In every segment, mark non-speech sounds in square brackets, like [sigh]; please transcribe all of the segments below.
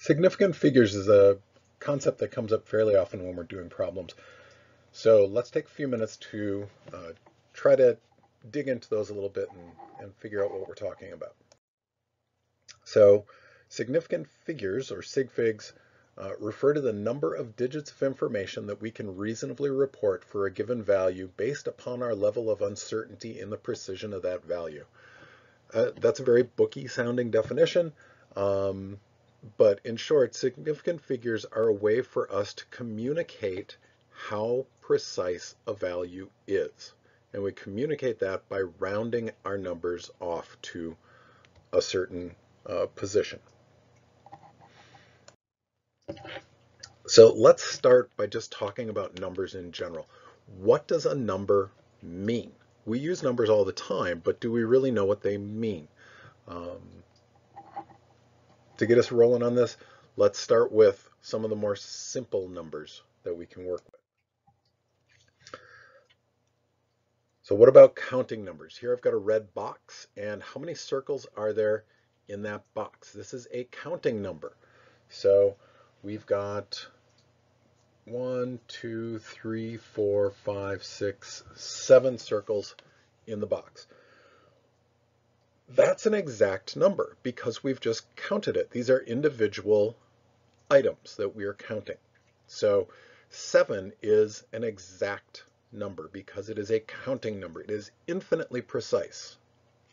Significant figures is a concept that comes up fairly often when we're doing problems. So let's take a few minutes to uh, try to dig into those a little bit and, and figure out what we're talking about. So significant figures, or sig figs, uh, refer to the number of digits of information that we can reasonably report for a given value based upon our level of uncertainty in the precision of that value. Uh, that's a very booky sounding definition. Um, but in short, significant figures are a way for us to communicate how precise a value is. And we communicate that by rounding our numbers off to a certain uh, position. So let's start by just talking about numbers in general. What does a number mean? We use numbers all the time, but do we really know what they mean? Um, to get us rolling on this, let's start with some of the more simple numbers that we can work with. So what about counting numbers? Here I've got a red box, and how many circles are there in that box? This is a counting number. So we've got one, two, three, four, five, six, seven circles in the box. That's an exact number because we've just counted it. These are individual items that we are counting. So 7 is an exact number because it is a counting number. It is infinitely precise.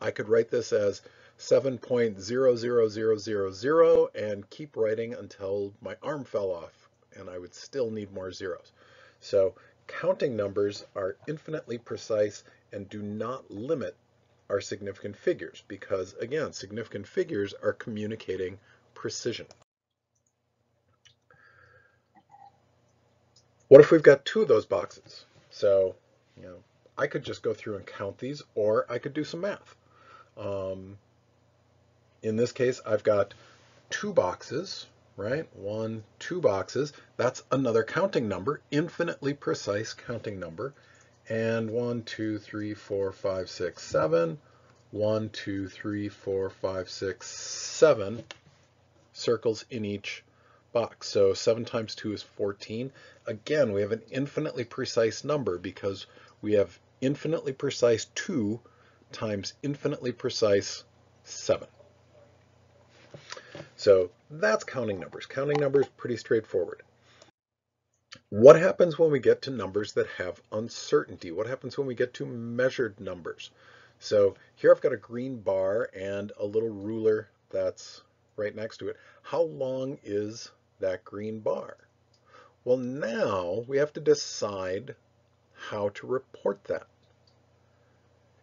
I could write this as 7.00000 and keep writing until my arm fell off and I would still need more zeros. So counting numbers are infinitely precise and do not limit are significant figures because, again, significant figures are communicating precision. What if we've got two of those boxes? So, you know, I could just go through and count these, or I could do some math. Um, in this case, I've got two boxes, right? One, two boxes. That's another counting number, infinitely precise counting number and one, two, three, four, five, six, seven. One, two, three, four, five, six, seven circles in each box. So 7 times 2 is 14. Again, we have an infinitely precise number because we have infinitely precise 2 times infinitely precise 7. So that's counting numbers. Counting numbers, pretty straightforward. What happens when we get to numbers that have uncertainty? What happens when we get to measured numbers? So here I've got a green bar and a little ruler that's right next to it. How long is that green bar? Well, now we have to decide how to report that.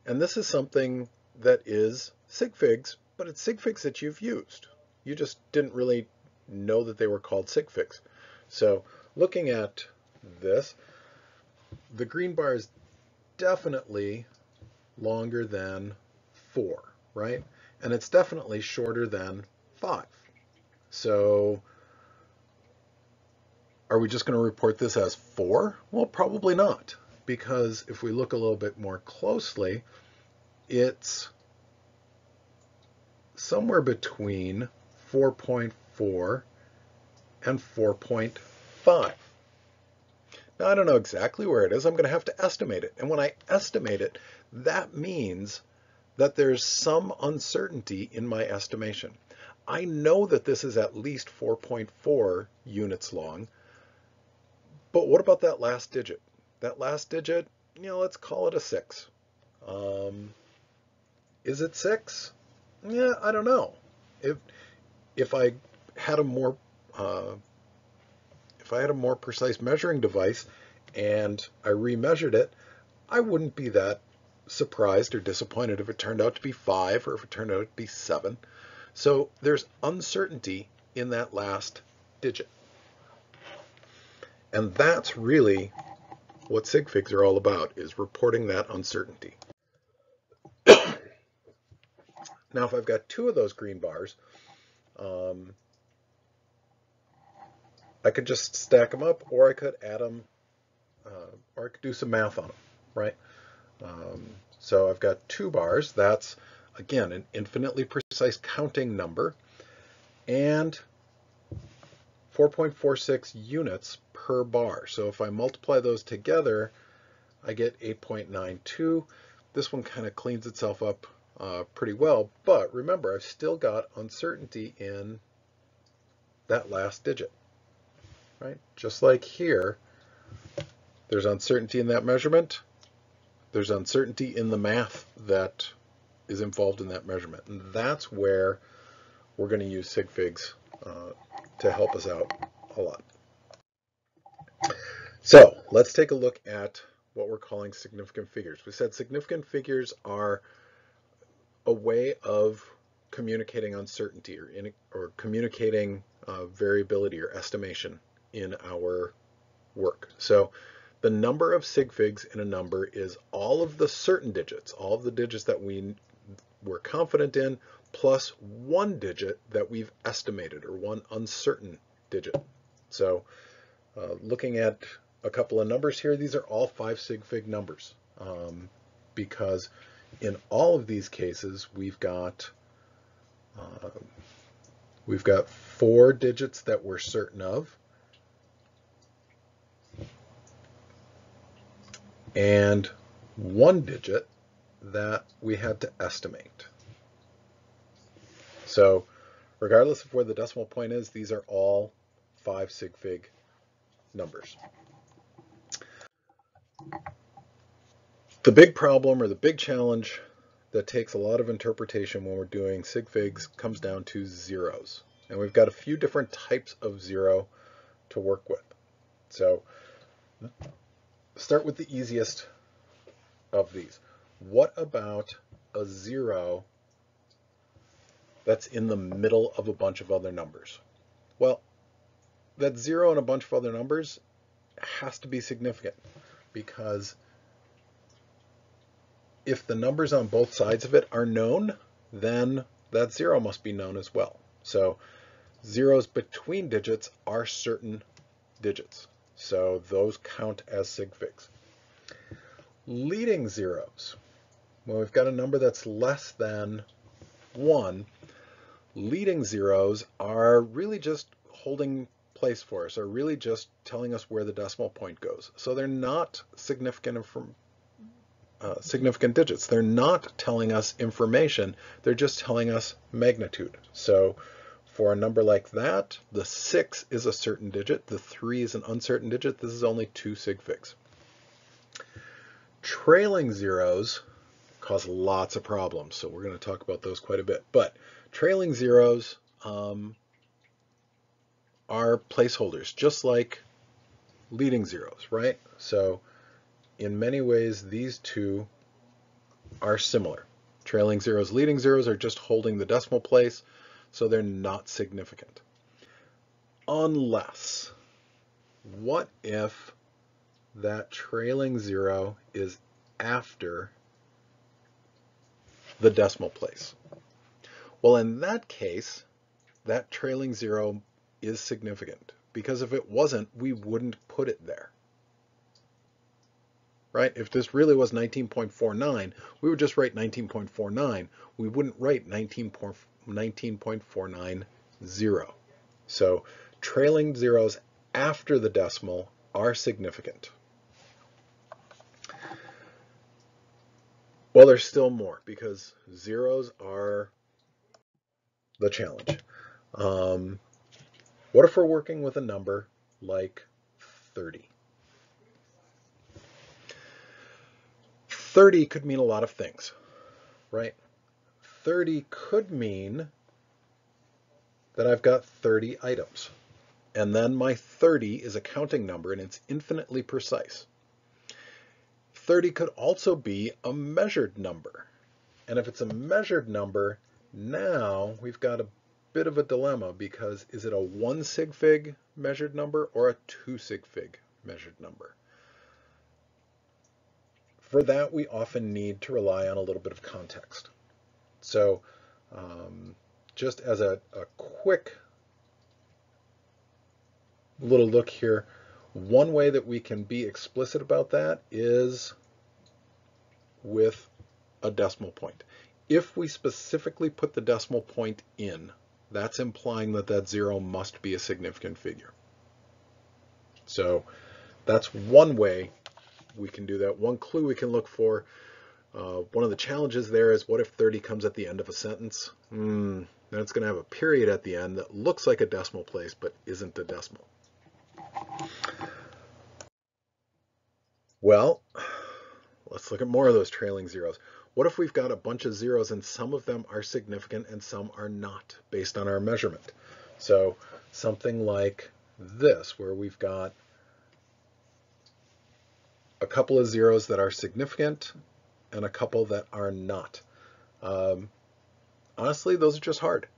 And this is something that is sig figs, but it's sig figs that you've used. You just didn't really know that they were called sig figs. So looking at this, the green bar is definitely longer than 4, right? And it's definitely shorter than 5. So are we just going to report this as 4? Well, probably not, because if we look a little bit more closely, it's somewhere between 4.4 and 4.5 5. Now, I don't know exactly where it is. I'm going to have to estimate it. And when I estimate it, that means that there's some uncertainty in my estimation. I know that this is at least 4.4 units long, but what about that last digit? That last digit, you know, let's call it a 6. Um, is it 6? Yeah, I don't know. If, if I had a more uh, if I had a more precise measuring device and I remeasured it, I wouldn't be that surprised or disappointed if it turned out to be five or if it turned out to be seven. So there's uncertainty in that last digit. And that's really what sig figs are all about, is reporting that uncertainty. [coughs] now, if I've got two of those green bars, um, I could just stack them up or I could add them uh, or I could do some math on them, right? Um, so I've got two bars. That's, again, an infinitely precise counting number. And 4.46 units per bar. So if I multiply those together, I get 8.92. This one kind of cleans itself up uh, pretty well, but remember, I've still got uncertainty in that last digit, right? Just like here, there's uncertainty in that measurement. There's uncertainty in the math that is involved in that measurement. And that's where we're going to use sig figs uh, to help us out a lot. So let's take a look at what we're calling significant figures. We said significant figures are a way of communicating uncertainty or, in, or communicating uh, variability or estimation in our work. So the number of sig figs in a number is all of the certain digits, all of the digits that we we're confident in, plus one digit that we've estimated, or one uncertain digit. So uh, looking at a couple of numbers here, these are all five sig fig numbers, um, because in all of these cases, we've got uh, we've got four digits that we're certain of, and one digit that we had to estimate. So regardless of where the decimal point is, these are all five sig fig numbers. The big problem or the big challenge that takes a lot of interpretation when we're doing sig figs comes down to zeros. And we've got a few different types of zero to work with. So start with the easiest of these. What about a zero that's in the middle of a bunch of other numbers? Well, that zero and a bunch of other numbers has to be significant because if the numbers on both sides of it are known, then that zero must be known as well. So zeros between digits are certain digits. So those count as sig figs. Leading zeros. When we've got a number that's less than 1, leading zeros are really just holding place for us, are really just telling us where the decimal point goes. So they're not significant uh, significant digits. They're not telling us information, they're just telling us magnitude. So for a number like that, the 6 is a certain digit, the 3 is an uncertain digit, this is only two sig figs. Trailing zeros cause lots of problems, so we're going to talk about those quite a bit. But trailing zeros um, are placeholders, just like leading zeros, right? So in many ways, these two are similar. Trailing zeros, leading zeros are just holding the decimal place so they're not significant. Unless, what if that trailing zero is after the decimal place? Well, in that case, that trailing zero is significant because if it wasn't, we wouldn't put it there. Right? If this really was 19.49, we would just write 19.49. We wouldn't write 19.49 19.490. So trailing zeros after the decimal are significant. Well, there's still more because zeros are the challenge. Um, what if we're working with a number like 30? 30 could mean a lot of things, right? 30 could mean that I've got 30 items. And then my 30 is a counting number and it's infinitely precise. 30 could also be a measured number. And if it's a measured number, now we've got a bit of a dilemma because is it a one sig fig measured number or a two sig fig measured number? For that, we often need to rely on a little bit of context. So um, just as a, a quick little look here, one way that we can be explicit about that is with a decimal point. If we specifically put the decimal point in that's implying that that zero must be a significant figure. So that's one way we can do that. One clue we can look for. Uh, one of the challenges there is what if 30 comes at the end of a sentence? Hmm, then it's going to have a period at the end that looks like a decimal place but isn't a decimal. Well, let's look at more of those trailing zeros. What if we've got a bunch of zeros and some of them are significant and some are not based on our measurement? So something like this, where we've got a couple of zeros that are significant and a couple that are not. Um, honestly, those are just hard.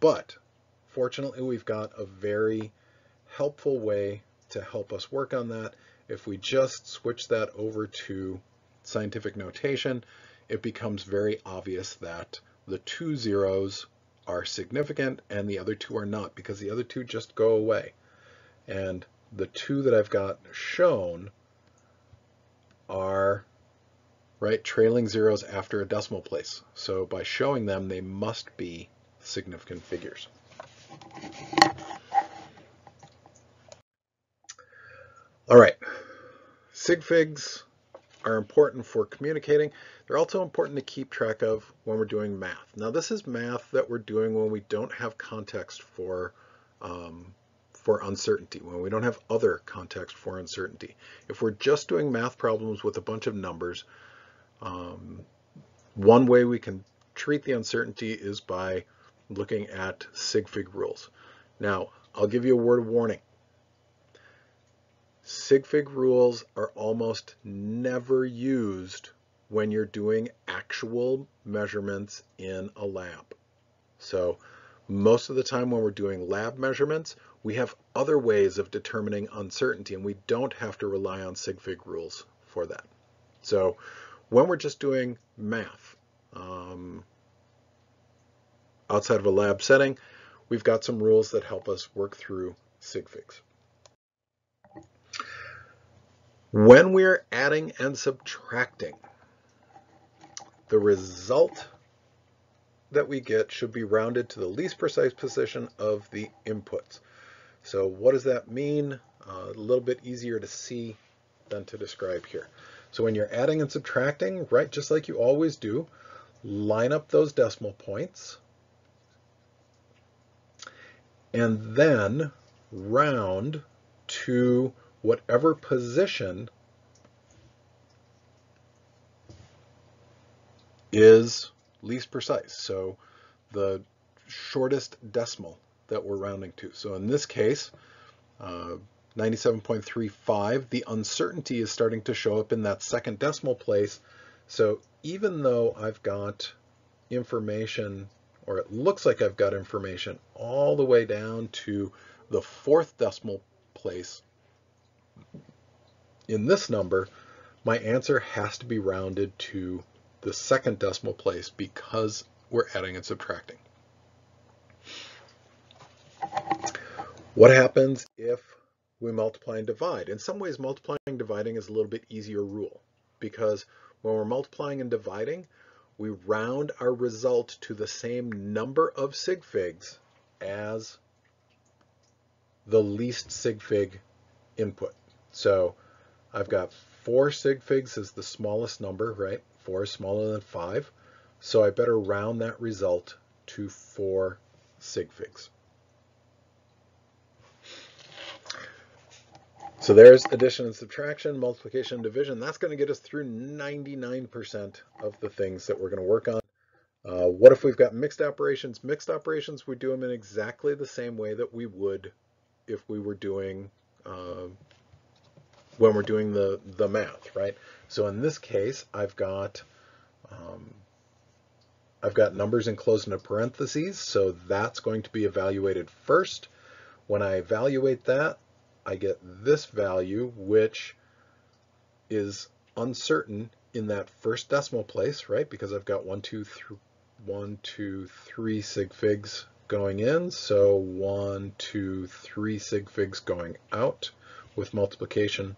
But fortunately, we've got a very helpful way to help us work on that. If we just switch that over to scientific notation, it becomes very obvious that the two zeros are significant and the other two are not because the other two just go away. And the two that I've got shown are right trailing zeros after a decimal place. So by showing them, they must be significant figures. All right, sig figs are important for communicating. They're also important to keep track of when we're doing math. Now this is math that we're doing when we don't have context for um, for uncertainty, when we don't have other context for uncertainty. If we're just doing math problems with a bunch of numbers, um, one way we can treat the uncertainty is by looking at sig fig rules. Now, I'll give you a word of warning. Sig fig rules are almost never used when you're doing actual measurements in a lab. So most of the time when we're doing lab measurements, we have other ways of determining uncertainty and we don't have to rely on sig fig rules for that. So when we're just doing math um, outside of a lab setting, we've got some rules that help us work through sig figs. When we're adding and subtracting, the result that we get should be rounded to the least precise position of the inputs. So what does that mean? Uh, a little bit easier to see than to describe here. So when you're adding and subtracting, right, just like you always do, line up those decimal points and then round to whatever position is least precise. So the shortest decimal that we're rounding to. So in this case, uh, 97.35, the uncertainty is starting to show up in that second decimal place. So even though I've got information, or it looks like I've got information all the way down to the fourth decimal place, in this number, my answer has to be rounded to the second decimal place because we're adding and subtracting. What happens if we multiply and divide? In some ways, multiplying and dividing is a little bit easier rule because when we're multiplying and dividing, we round our result to the same number of sig figs as the least sig fig input. So I've got four sig figs is the smallest number, right? Four is smaller than five. So I better round that result to four sig figs. So there's addition and subtraction, multiplication and division. That's going to get us through 99% of the things that we're going to work on. Uh, what if we've got mixed operations? Mixed operations, we do them in exactly the same way that we would if we were doing uh, when we're doing the, the math, right? So in this case, I've got um, I've got numbers enclosed in a parentheses, so that's going to be evaluated first. When I evaluate that, I get this value, which is uncertain in that first decimal place, right? Because I've got one, two, three, one, two, three sig figs going in. So one, two, three sig figs going out with multiplication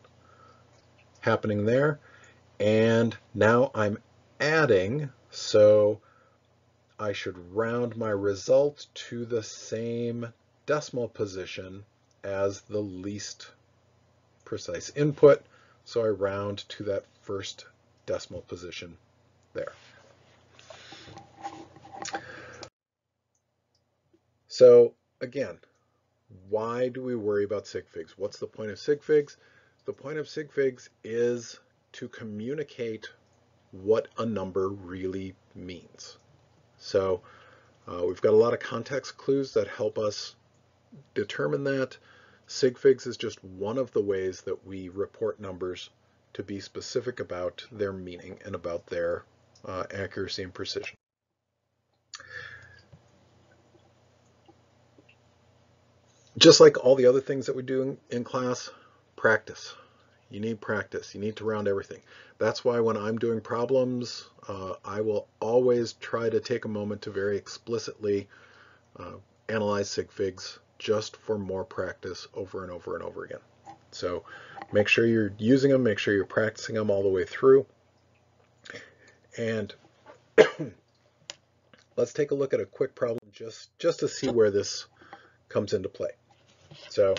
happening there. And now I'm adding, so I should round my result to the same decimal position as the least precise input. So I round to that first decimal position there. So again, why do we worry about sig figs? What's the point of sig figs? The point of sig figs is to communicate what a number really means. So uh, we've got a lot of context clues that help us determine that. Sig figs is just one of the ways that we report numbers to be specific about their meaning and about their uh, accuracy and precision. Just like all the other things that we do in, in class, practice. You need practice. You need to round everything. That's why when I'm doing problems, uh, I will always try to take a moment to very explicitly uh, analyze sig figs just for more practice over and over and over again. So make sure you're using them, make sure you're practicing them all the way through. And [clears throat] let's take a look at a quick problem just, just to see where this comes into play. So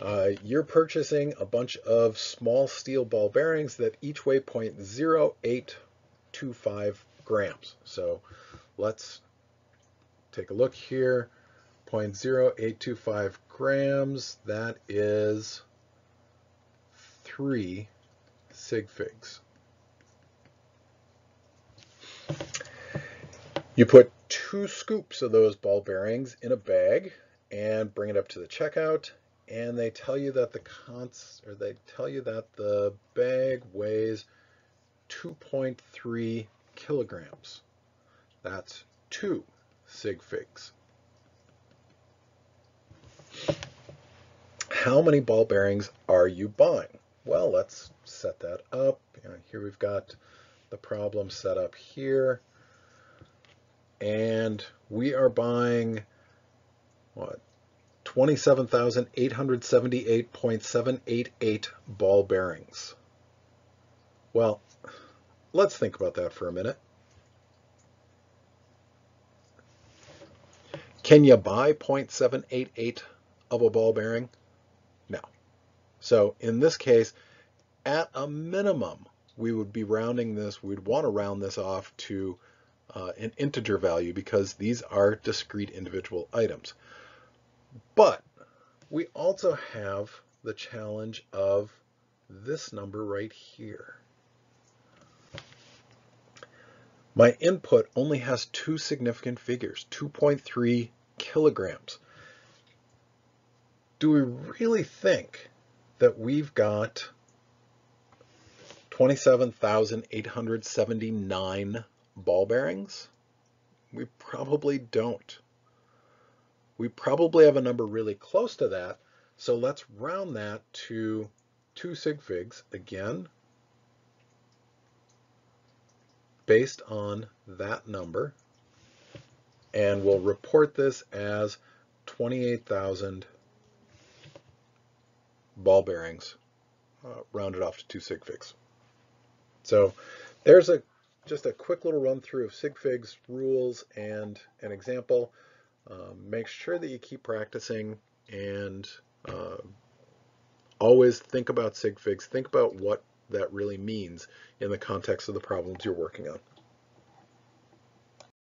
uh, you're purchasing a bunch of small steel ball bearings that each weigh 0.0825 grams. So let's take a look here. 0.0825 grams, that is three sig figs. You put two scoops of those ball bearings in a bag and bring it up to the checkout and they tell you that the cons or they tell you that the bag weighs 2.3 kilograms. That's two sig figs. How many ball bearings are you buying? Well, let's set that up. You know, here we've got the problem set up here. And we are buying, what, 27,878.788 ball bearings. Well, let's think about that for a minute. Can you buy 0.788 of a ball bearing? No. So in this case, at a minimum, we would be rounding this, we'd want to round this off to uh, an integer value because these are discrete individual items. But we also have the challenge of this number right here. My input only has two significant figures, 2.3 kilograms. Do we really think that we've got 27,879 ball bearings? We probably don't. We probably have a number really close to that. So let's round that to two sig figs again, based on that number. And we'll report this as 28,000 ball bearings uh, rounded off to two sig figs. So there's a just a quick little run through of sig figs rules and an example. Um, make sure that you keep practicing and uh, always think about sig figs. Think about what that really means in the context of the problems you're working on.